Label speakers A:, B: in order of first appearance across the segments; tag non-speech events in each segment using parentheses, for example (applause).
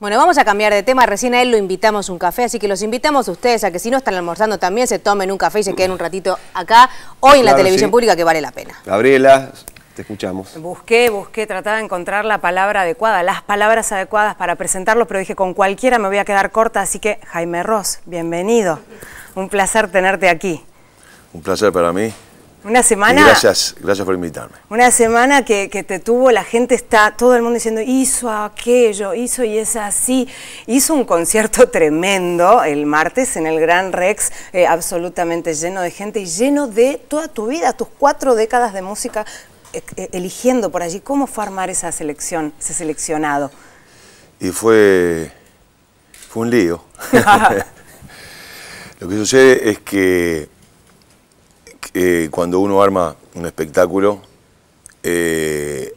A: Bueno, vamos a cambiar de tema. Recién a él lo invitamos a un café, así que los invitamos a ustedes a que si no están almorzando también se tomen un café y se queden un ratito acá, hoy en la televisión pública, que vale la pena.
B: Gabriela, te escuchamos.
C: Busqué, busqué, trataba de encontrar la palabra adecuada, las palabras adecuadas para presentarlo, pero dije con cualquiera me voy a quedar corta, así que Jaime Ross, bienvenido. Un placer tenerte aquí.
B: Un placer para mí.
C: Una semana.
B: gracias, gracias por invitarme.
C: Una semana que, te tuvo, la gente está, todo el mundo diciendo, hizo aquello, hizo y es así. Hizo un concierto (laughs) tremendo el martes en el Gran Rex, eh, absolutamente lleno de gente y lleno de toda tu vida, tus cuatro décadas de música, eh, eh, eligiendo por allí. ¿Cómo fue armar esa selección, ese seleccionado?
B: Y fue, fue un lío. (laughs) (laughs) Lo que sucede es que cuando uno arma un espectáculo, eh,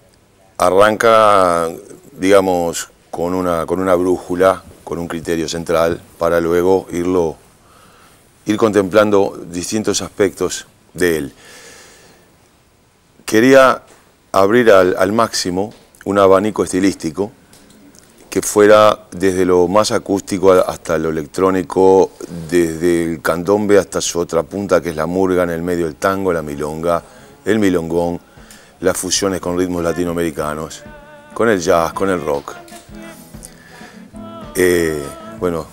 B: arranca, digamos, con una, con una brújula, con un criterio central, para luego irlo, ir contemplando distintos aspectos de él. Quería abrir al máximo un abanico estilístico que fuera desde lo más acústico hasta lo electrónico, desde el candombe hasta su otra punta que es la murga, en el medio el tango, la milonga, el milongón, las fusiones con ritmos latinoamericanos, con el jazz, con el rock. Eh, bueno,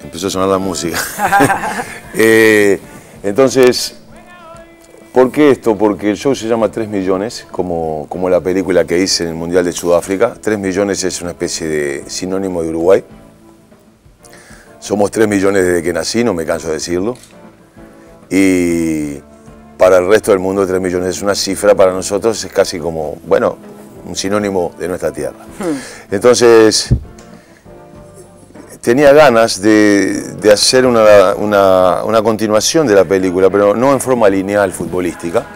B: empezó a sonar la música. (laughs) Eh, entonces, ¿Por qué esto? Porque el show se llama 3 millones, como, como la película que hice en el Mundial de Sudáfrica. 3 millones es una especie de sinónimo de Uruguay. Somos 3 millones desde que nací, no me canso de decirlo. Y para el resto del mundo 3 millones es una cifra, para nosotros es casi como, bueno, un sinónimo de nuestra tierra. Hmm. Entonces, tenía ganas de, hacer una, continuación de la película, pero no en forma lineal futbolística.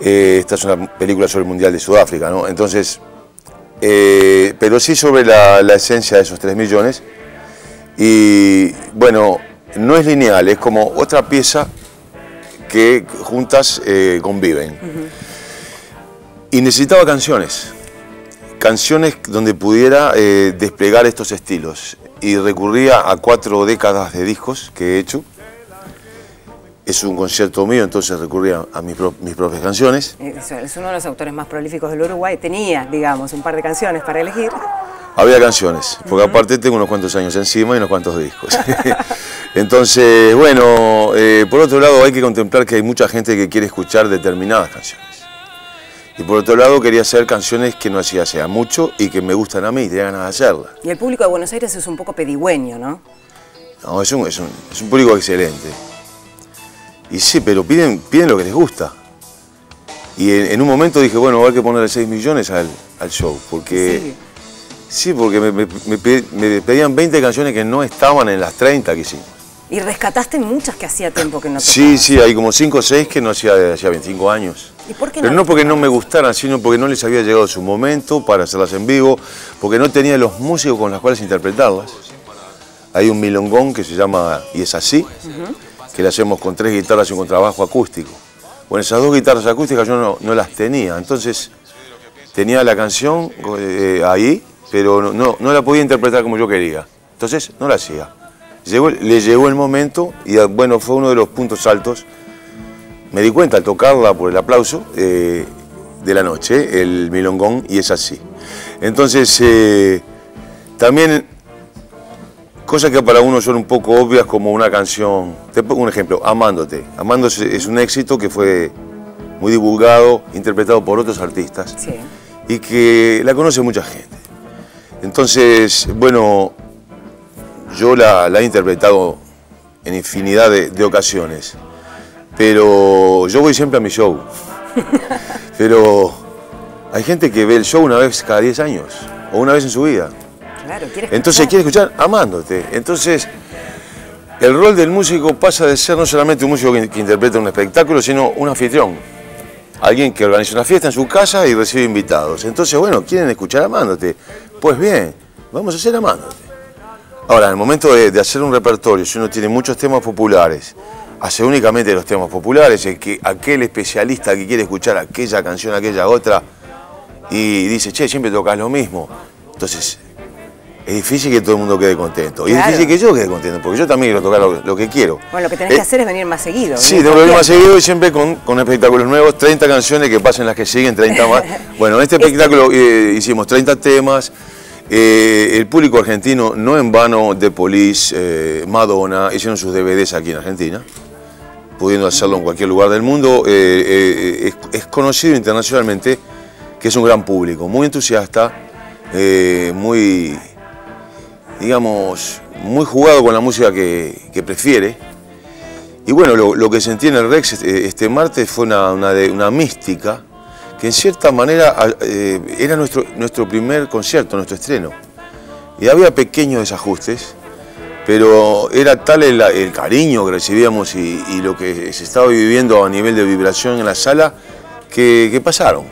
B: Eh, esta es una película sobre el Mundial de Sudáfrica, ¿no? Entonces, eh, pero sí sobre la, esencia de esos 3 millones. Y bueno, no es lineal, es como otra pieza que juntas eh, conviven. Y necesitaba canciones canciones donde pudiera desplegar estos estilos y recurría a cuatro décadas de discos que he hecho. Es un concierto mío, entonces recurría a mis, propias canciones.
C: Es uno de los autores más prolíficos del Uruguay. Tenía, digamos, un par de canciones para elegir.
B: Había canciones, porque aparte tengo unos cuantos años encima y unos cuantos discos. (laughs) Entonces, bueno, eh, por otro lado hay que contemplar que hay mucha gente que quiere escuchar determinadas canciones. Y por otro lado quería hacer canciones que no hacía hace mucho y que me gustan a mí y tenía ganas de hacerlas.
C: Y el público de Buenos Aires es un poco pedigüeño, ¿no?
B: No, es un, es un, público excelente. Y sí, pero piden, piden lo que les gusta. Y en, un momento dije, bueno, hay que ponerle 6 millones al, show, porque... Sí, porque me, me, pedían 20 canciones que no estaban en las 30 que hicimos.
C: Y rescataste muchas que hacía tiempo que no tocabas.
B: Sí, sí, hay como 5 o 6 que no hacía hacía 25 años.
C: ¿Y por qué
B: Pero no, porque no me gustaran, sino porque no les había llegado su momento para hacerlas en vivo, porque no tenía los músicos con los cuales interpretarlas. Hay un milongón que se llama Y es así, que le hacemos con tres guitarras y un contrabajo acústico. Bueno, esas dos guitarras acústicas yo no, las tenía, entonces tenía la canción eh, ahí, pero no, no la podía interpretar como yo quería. Entonces no la hacía le llegó el momento y bueno, fue uno de los puntos altos. Me di cuenta al tocarla por el aplauso eh, de la noche, el milongón, y es así. Entonces, eh, también cosas que para uno son un poco obvias como una canción. Te pongo un ejemplo, Amándote. Amándote es un éxito que fue muy divulgado, interpretado por otros artistas y que la conoce mucha gente. Entonces, bueno, yo la, he interpretado en infinidad de, ocasiones, pero yo voy siempre a mi show. (laughs) Pero hay gente que ve el show una vez cada 10 años o una vez en su vida.
C: Claro,
B: Entonces quiere escuchar amándote. Entonces el rol del músico pasa de ser no solamente un músico que, que interpreta un espectáculo, sino un anfitrión. Alguien que organiza una fiesta en su casa y recibe invitados. Entonces, bueno, quieren escuchar amándote. Pues bien, vamos a hacer amándote. Ahora, en el momento de, hacer un repertorio, si uno tiene muchos temas populares, hace únicamente los temas populares, el que aquel especialista que quiere escuchar aquella canción, aquella otra, y dice, che, siempre tocas lo mismo. Entonces, es difícil que todo el mundo quede contento. Y es difícil que yo quede contento, porque yo también quiero tocar lo, que quiero.
C: Bueno, lo que tenés que eh, hacer es venir más seguido.
B: Sí, tengo que venir más seguido y siempre con, espectáculos nuevos, 30 canciones que pasen las que siguen, 30 más. (laughs) Bueno, en este espectáculo eh, hicimos 30 temas. Eh, el público argentino, no en vano, The Police, Madonna, hicieron sus DVDs aquí en Argentina, pudiendo hacerlo en cualquier lugar del mundo. Es, es conocido internacionalmente que es un gran público, muy entusiasta, muy digamos, muy jugado con la música que, prefiere. Y bueno, lo, que sentí en el Rex este, este martes fue una, una, mística que en cierta manera eh, era nuestro, nuestro primer concierto, nuestro estreno. Y había pequeños desajustes, pero era tal el, cariño que recibíamos y, lo que se estaba viviendo a nivel de vibración en la sala que pasaron.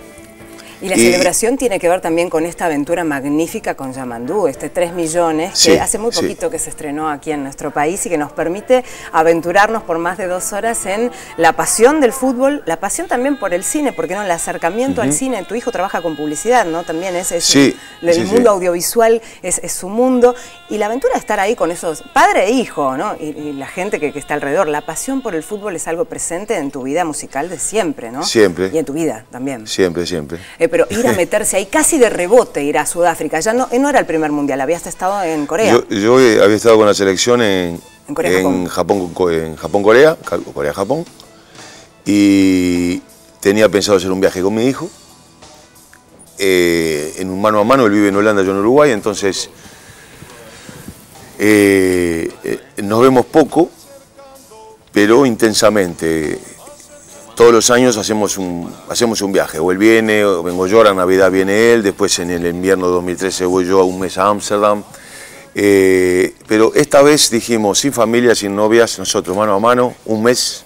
C: Y la celebración tiene que ver también con esta aventura magnífica con Yamandú, este 3 millones, que hace muy poquito que se estrenó aquí en nuestro país y que nos permite aventurarnos por más de dos horas en la pasión del fútbol, la pasión también por el cine, porque no el acercamiento al cine. Tu hijo trabaja con publicidad, ¿no? También es, es el, mundo audiovisual, es, su mundo. Y la aventura de estar ahí con esos, padre e hijo, ¿no? Y, la gente que, está alrededor. La pasión por el fútbol es algo presente en tu vida musical de siempre, ¿no?
B: Siempre.
C: Y en tu vida también.
B: Siempre, siempre.
C: Eh, pero ir a meterse ahí, casi de rebote ir a Sudáfrica, ya no, no era el primer mundial, habías estado en Corea.
B: Yo, había estado con la selección en, en, Japón, en Japón, Corea, Corea, Japón, y tenía pensado hacer un viaje con mi hijo, eh, en un mano a mano, él vive en Holanda, yo en Uruguay, entonces eh, eh, nos vemos poco, pero intensamente todos los años hacemos un, hacemos un viaje, o él viene, o vengo yo, a Navidad viene él, después en el invierno 2013 voy yo a un mes a Ámsterdam. Eh, pero esta vez dijimos, sin familia, sin novias, nosotros mano a mano, un mes,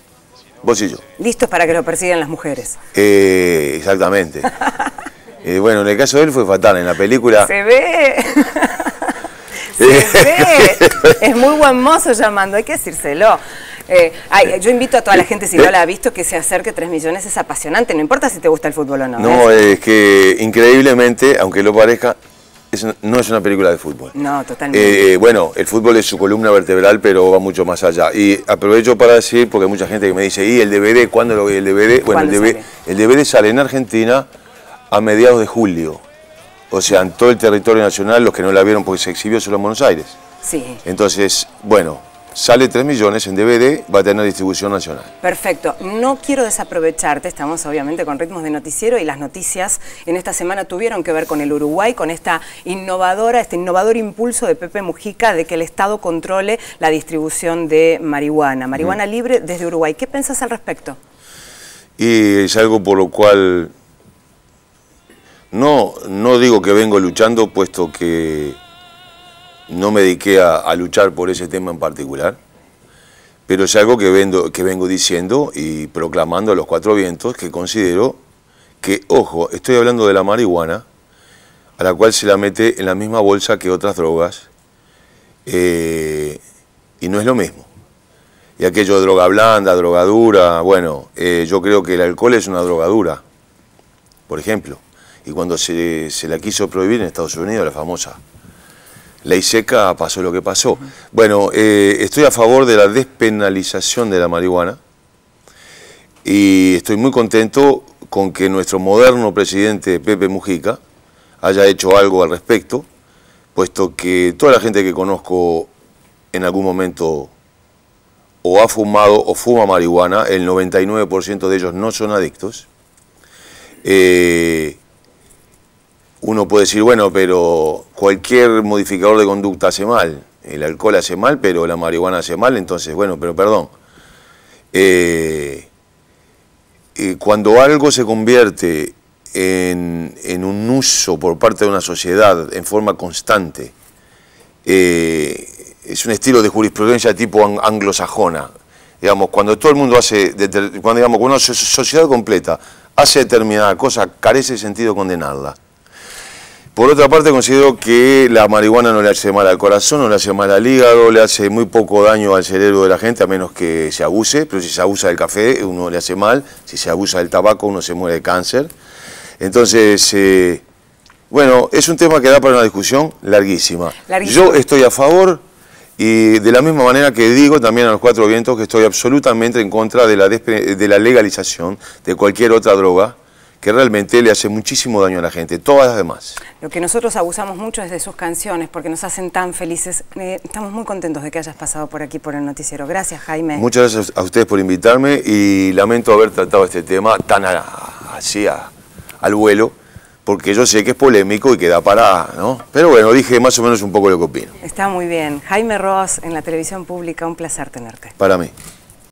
B: vos y yo.
C: Listos para que lo persigan las mujeres.
B: Eh, exactamente. (laughs) Eh, bueno, en el caso de él fue fatal, en la película...
C: Se ve. Ve. es muy buen mozo llamando, hay que decírselo. Eh, yo invito a toda la gente, si no la ha visto, que se acerque 3 millones, es apasionante, no importa si te gusta el fútbol o no.
B: No, ¿eh? es que increíblemente, aunque lo parezca, no es una película de fútbol.
C: No, totalmente.
B: Eh, bueno, el fútbol es su columna vertebral, pero va mucho más allá. Y aprovecho para decir, porque hay mucha gente que me dice, ¿y el DVD? ¿Cuándo lo ve el DVD? Bueno, el DVD, el DVD sale en Argentina a mediados de julio. O sea, en todo el territorio nacional, los que no la vieron porque se exhibió solo en Buenos Aires.
C: Sí.
B: Entonces, bueno, sale 3 millones en DVD, va a tener distribución nacional.
C: Perfecto. No quiero desaprovecharte, estamos obviamente con ritmos de noticiero y las noticias en esta semana tuvieron que ver con el Uruguay, con esta innovadora, este innovador impulso de Pepe Mujica de que el Estado controle la distribución de marihuana, marihuana mm. libre desde Uruguay. ¿Qué pensás al respecto?
B: Y es algo por lo cual no, no digo que vengo luchando, puesto que no me dediqué a, luchar por ese tema en particular, pero es algo que, que vengo diciendo y proclamando a los cuatro vientos que considero que, ojo, estoy hablando de la marihuana, a la cual se la mete en la misma bolsa que otras drogas, eh, y no es lo mismo. Y aquello de droga blanda, drogadura, bueno, eh, yo creo que el alcohol es una drogadura, por ejemplo. Y cuando se, se la quiso prohibir en Estados Unidos, la famosa ley seca pasó lo que pasó. Bueno, eh, estoy a favor de la despenalización de la marihuana y estoy muy contento con que nuestro moderno presidente Pepe Mujica haya hecho algo al respecto, puesto que toda la gente que conozco en algún momento o ha fumado o fuma marihuana, el 99% de ellos no son adictos. Eh, uno puede decir, bueno, pero cualquier modificador de conducta hace mal. El alcohol hace mal, pero la marihuana hace mal, entonces, bueno, pero perdón. Eh, eh, cuando algo se convierte en, un uso por parte de una sociedad en forma constante, eh, es un estilo de jurisprudencia tipo anglosajona. Digamos, cuando todo el mundo hace, cuando digamos, una sociedad completa hace determinada cosa, carece de sentido condenarla. Por otra parte, considero que la marihuana no le hace mal al corazón, no le hace mal al hígado, le hace muy poco daño al cerebro de la gente, a menos que se abuse, pero si se abusa del café, uno le hace mal, si se abusa del tabaco, uno se muere de cáncer. Entonces, eh, Bueno, es un tema que da para una discusión larguísima. Yo estoy a favor y de la misma manera que digo también a los cuatro vientos que estoy absolutamente en contra de la, de la legalización de cualquier otra droga que realmente le hace muchísimo daño a la gente, todas las demás.
C: Lo que nosotros abusamos mucho es de sus canciones porque nos hacen tan felices. Eh, estamos muy contentos de que hayas pasado por aquí por el noticiero. Gracias, Jaime.
B: Muchas gracias a ustedes por invitarme y lamento haber tratado este tema tan así al vuelo, porque yo sé que es polémico y que da para, ¿no? Pero bueno, dije más o menos un poco lo que opino,
C: Está muy bien. Jaime Ross en la televisión pública, un placer tenerte.
B: para mí.